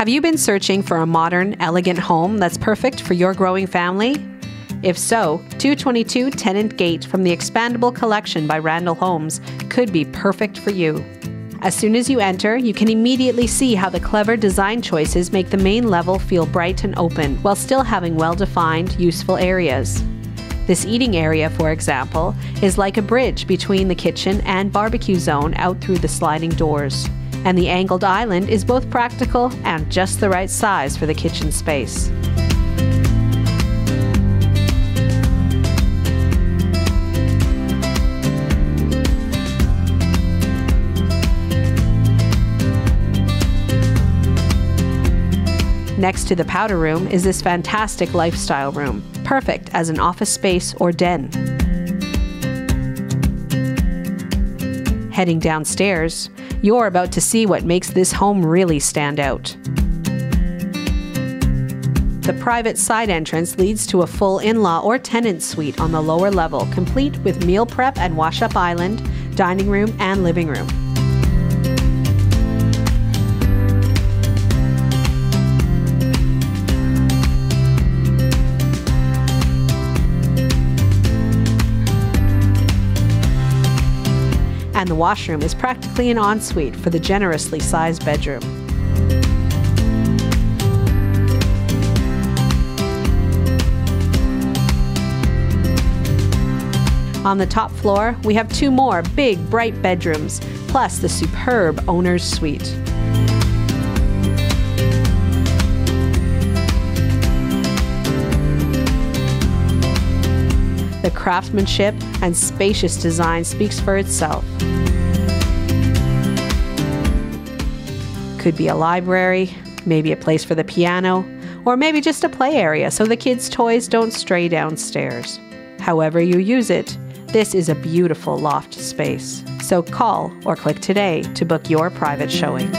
Have you been searching for a modern, elegant home that's perfect for your growing family? If so, 222 Tennant Gate from the Expandable Collection by Randall Homes could be perfect for you. As soon as you enter, you can immediately see how the clever design choices make the main level feel bright and open while still having well defined, useful areas. This eating area, for example, is like a bridge between the kitchen and barbecue zone out through the sliding doors. And the angled island is both practical and just the right size for the kitchen space. Next to the powder room is this fantastic lifestyle room, perfect as an office space or den. Heading downstairs, you're about to see what makes this home really stand out. The private side entrance leads to a full in law or tenant suite on the lower level, complete with meal prep and wash up island, dining room, and living room. And the washroom is practically an ensuite for the generously sized bedroom. On the top floor, we have two more big, bright bedrooms, plus the superb owner's suite. The craftsmanship and spacious design speaks for itself. Could be a library, maybe a place for the piano, or maybe just a play area so the kids' toys don't stray downstairs. However, you use it, this is a beautiful loft space. So call or click today to book your private showing.